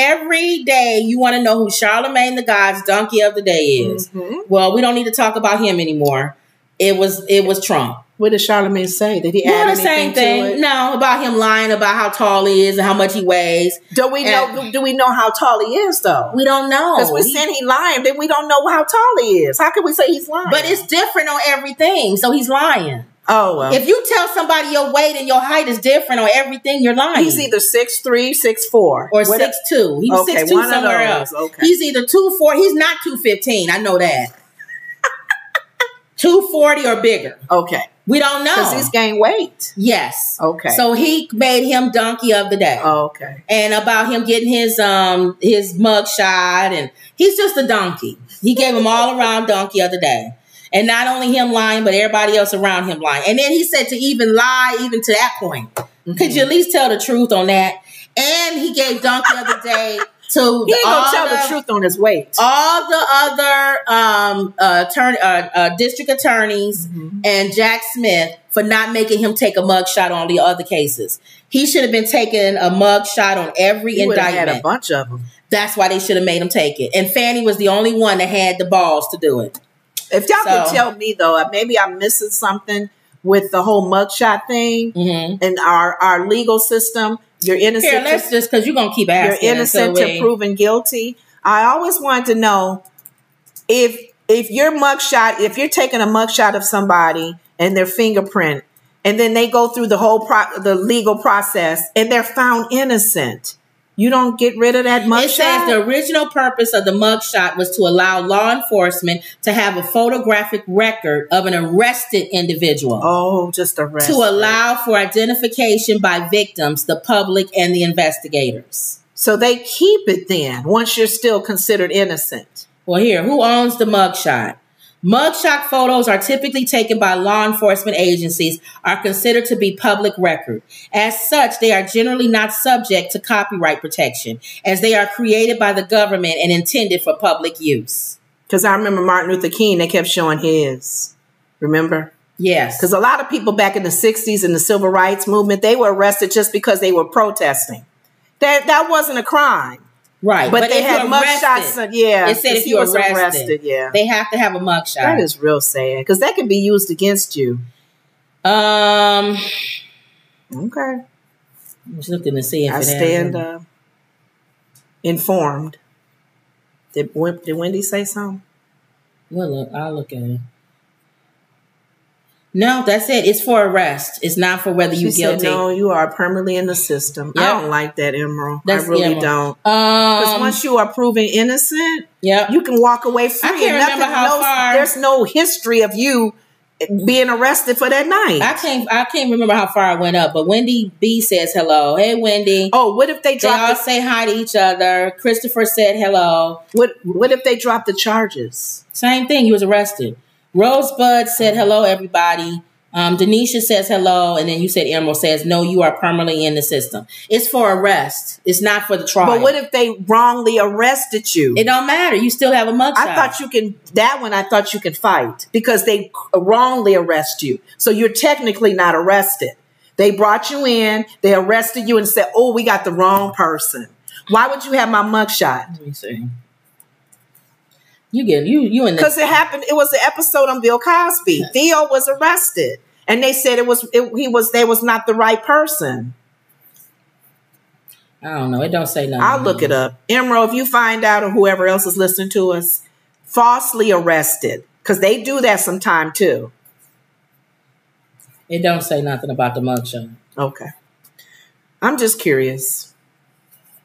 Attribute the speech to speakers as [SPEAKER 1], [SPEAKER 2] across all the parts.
[SPEAKER 1] every day you want to know who Charlamagne the God's donkey of the day is.
[SPEAKER 2] Mhm.
[SPEAKER 1] Well, we don't need to talk about him anymore. It was it was Trump.
[SPEAKER 2] What did Charlamagne say? Did he add
[SPEAKER 1] the same
[SPEAKER 2] anything
[SPEAKER 1] thing.
[SPEAKER 2] it?
[SPEAKER 1] No, about him lying about how tall he is and how much he weighs.
[SPEAKER 2] Do we know? Do we know how tall he is though?
[SPEAKER 1] We don't know.
[SPEAKER 2] Because we're
[SPEAKER 1] He-
[SPEAKER 2] saying he lying, then we don't know how tall he is. How can we say he's lying?
[SPEAKER 1] but it's different on everything, so he's lying.
[SPEAKER 2] Oh well.
[SPEAKER 1] If you tell somebody your weight and your height is different on everything, you're lying.
[SPEAKER 2] he's either six three, six four,
[SPEAKER 1] or six two. He was
[SPEAKER 2] Okay,
[SPEAKER 1] six two somewhere else.
[SPEAKER 2] Okay.
[SPEAKER 1] He's either two four. He's not two fifteen. I know that. two forty or bigger.
[SPEAKER 2] Okay,
[SPEAKER 1] We don't know.
[SPEAKER 2] because he's gained weight.
[SPEAKER 1] yes.
[SPEAKER 2] Okay.
[SPEAKER 1] So he made him donkey of the day.
[SPEAKER 2] okay.
[SPEAKER 1] and about him getting his um his mug shot and he's just a donkey. He gave him all around donkey of the day. And not only him lying, but everybody else around him lying. And then he said to even lie even to that point. Could you at least tell the truth on that? And he gave donkey the other day to
[SPEAKER 2] He ain't gonna tell the, truth on his weight.
[SPEAKER 1] all the other um uh, attorney, uh, uh, district attorneys
[SPEAKER 2] Mhm.
[SPEAKER 1] and Jack Smith for not making him take a mug shot on the other cases. He should have been taking a mug shot on every
[SPEAKER 2] He
[SPEAKER 1] indictment.
[SPEAKER 2] had a bunch of them.
[SPEAKER 1] That's why they should have made him take it. And Fani was the only one that had the balls to do it.
[SPEAKER 2] If y'all
[SPEAKER 1] So-
[SPEAKER 2] could tell me though, uh, maybe I'm missing something with the whole mugshot thing
[SPEAKER 1] hmm
[SPEAKER 2] and our our legal system. You're innocent.
[SPEAKER 1] Here, let's just because you're gonna keep asking.
[SPEAKER 2] you're
[SPEAKER 1] innocent
[SPEAKER 2] to
[SPEAKER 1] we-
[SPEAKER 2] proven guilty. I always wanted to know if if your mugshot, if you're taking a mugshot of somebody and their fingerprint, and then they go through the whole pro- the legal process and they're found innocent, you don't get rid of that mugshot.
[SPEAKER 1] It says the original purpose of the mugshot was to allow law enforcement to have a photographic record of an arrested individual.
[SPEAKER 2] oh, just a rest.
[SPEAKER 1] to allow for identification by victims, the public, and the investigators.
[SPEAKER 2] So they keep it then once you're still considered innocent.
[SPEAKER 1] Well, here, who owns the mugshot? Mugshot photos are typically taken by law enforcement agencies, are considered to be public record. As such, they are generally not subject to copyright protection, as they are created by the government and intended for public use.
[SPEAKER 2] Because I remember Martin Luther King, they kept showing his. Remember?
[SPEAKER 1] Yes.
[SPEAKER 2] Because a lot of people back in the 60s in the civil rights movement, they were arrested just because they were protesting. That that wasn't a crime.
[SPEAKER 1] Right.
[SPEAKER 2] But, they
[SPEAKER 1] if
[SPEAKER 2] had mugshots. Yeah.
[SPEAKER 1] It said if
[SPEAKER 2] he was
[SPEAKER 1] arrested,
[SPEAKER 2] yeah.
[SPEAKER 1] they have to have a mugshot.
[SPEAKER 2] That is real sad because that can be used against you.
[SPEAKER 1] um,
[SPEAKER 2] Okay.
[SPEAKER 1] I'm just looking to see if
[SPEAKER 2] I stand uh, informed. Did, did Wendy say something?
[SPEAKER 1] We'll look. I'll look at it. No, that's it. It's for arrest. It's not for whether you guilty.
[SPEAKER 2] said, no, you are permanently in the system.
[SPEAKER 1] Yep.
[SPEAKER 2] I don't like that, Emerald.
[SPEAKER 1] That's
[SPEAKER 2] I really
[SPEAKER 1] Emerald.
[SPEAKER 2] don't. Because
[SPEAKER 1] Um,
[SPEAKER 2] once you are proven innocent,
[SPEAKER 1] yep.
[SPEAKER 2] you can walk away free.
[SPEAKER 1] I can't
[SPEAKER 2] and
[SPEAKER 1] remember how far-
[SPEAKER 2] There's no history of you being arrested for that night.
[SPEAKER 1] I can't. I can't remember how far I went up, but Wendy B says hello. Hey, Wendy.
[SPEAKER 2] oh, what if they
[SPEAKER 1] they all
[SPEAKER 2] the,
[SPEAKER 1] say hi to each other. Christopher said hello.
[SPEAKER 2] what? What if they drop the charges?
[SPEAKER 1] Same thing. He was arrested. Rosebud said hello, everybody. Um, Denisha says hello, and then you said Emerald says no. You are permanently in the system. It's for arrest. It's not for the trial.
[SPEAKER 2] But what if they wrongly arrested you?
[SPEAKER 1] it don't matter. You still have a mugshot.
[SPEAKER 2] I thought you can. That one I thought you could fight because they wrongly arrest you. So you're technically not arrested. They brought you in. They arrested you and said, "Oh, we got the wrong person." Why would you have my mugshot?
[SPEAKER 1] Let me see. You get you you in the
[SPEAKER 2] Because it happened. It was an episode on Bill Cosby. Theo was arrested, and they said it was it, he was they was not the right person.
[SPEAKER 1] I don't know. It don't say nothing.
[SPEAKER 2] I'll look it up. Emerald, if you find out, or whoever else is listening to us, falsely arrested because they do that sometime too.
[SPEAKER 1] It don't say nothing about the mugshot.
[SPEAKER 2] Okay, I'm just curious.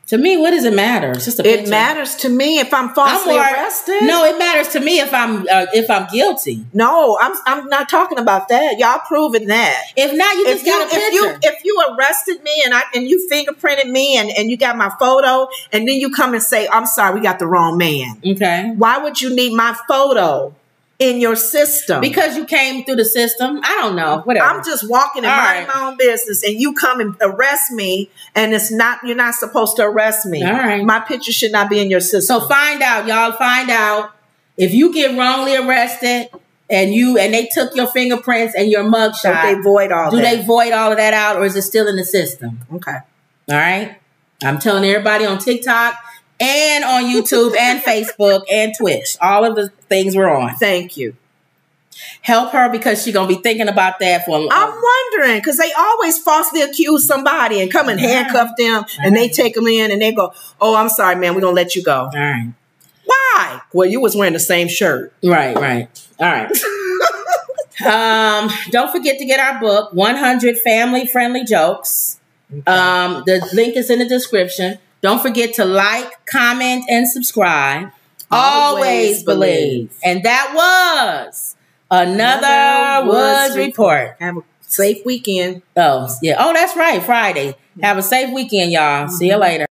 [SPEAKER 1] To me, what does it matter? It's just a
[SPEAKER 2] It matters to me if I'm
[SPEAKER 1] I'm
[SPEAKER 2] falsely arrested.
[SPEAKER 1] No, it matters to me if I'm uh, if I'm guilty.
[SPEAKER 2] no, I'm I'm not talking about that. Y'all proving that.
[SPEAKER 1] If not, you
[SPEAKER 2] if
[SPEAKER 1] just
[SPEAKER 2] you
[SPEAKER 1] got a picture.
[SPEAKER 2] if you if you arrested me and I and you fingerprinted me and and you got my photo and then you come and say I'm sorry we got the wrong man.
[SPEAKER 1] okay.
[SPEAKER 2] Why would you need my photo in your system?
[SPEAKER 1] Because you came through the system. I don't know. Whatever.
[SPEAKER 2] I'm just walking and minding
[SPEAKER 1] right.
[SPEAKER 2] my own business, and you come and arrest me, and it's not you're not supposed to arrest me.
[SPEAKER 1] All right.
[SPEAKER 2] My picture should not be in your system.
[SPEAKER 1] so find out, y'all. Find out if you get wrongly arrested and you and they took your fingerprints and your mugshot.
[SPEAKER 2] they void all
[SPEAKER 1] do
[SPEAKER 2] that.
[SPEAKER 1] they void all of that out, or is it still in the system?
[SPEAKER 2] okay.
[SPEAKER 1] All right. I'm telling everybody on TikTok and on YouTube and Facebook and Twitch. All of the things we're on.
[SPEAKER 2] Thank you.
[SPEAKER 1] Help her because she's gonna be thinking about that for a
[SPEAKER 2] I'm wondering because they always falsely accuse somebody and come and handcuff them and they take them in and they go, "Oh, I'm sorry, man, we're gonna let you go."
[SPEAKER 1] All right.
[SPEAKER 2] Why? Well, you was wearing the same shirt.
[SPEAKER 1] Right, right. All right. um, don't forget to get our book, 100 Family Friendly Jokes. Um, the link is in the description. Don't forget to like, comment, and subscribe. Always,
[SPEAKER 2] Always
[SPEAKER 1] believe.
[SPEAKER 2] believe.
[SPEAKER 1] And that was another,
[SPEAKER 2] Another
[SPEAKER 1] Woods
[SPEAKER 2] Woods
[SPEAKER 1] report.
[SPEAKER 2] Have a safe weekend.
[SPEAKER 1] Oh, yeah. Oh, that's right. Friday. Have a safe weekend, y'all. See you mm-hmm. later.